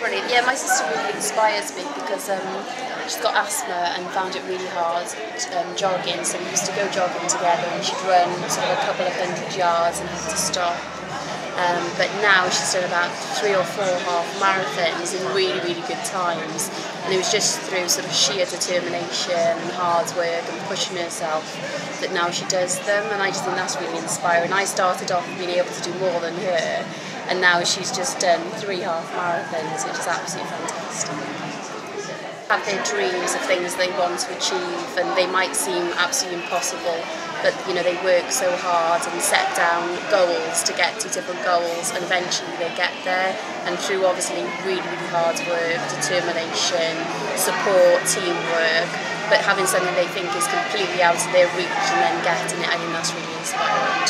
Brilliant. Yeah, my sister really inspires me because um, she's got asthma and found it really hard um, jogging. So we used to go jogging together and she'd run sort of a couple of hundred yards and have to stop. Um, but now she's done about three or four half marathons in really, really good times. And it was just through sort of sheer determination and hard work and pushing herself that now she does them. And I just think that's really inspiring. I started off being able to do more than her, and now she's just done three half marathons, which is absolutely fantastic have their dreams of things they want to achieve and they might seem absolutely impossible but you know they work so hard and set down goals to get to different goals and eventually they get there and through obviously really really hard work determination support teamwork but having something they think is completely out of their reach and then getting it I think that's really inspiring.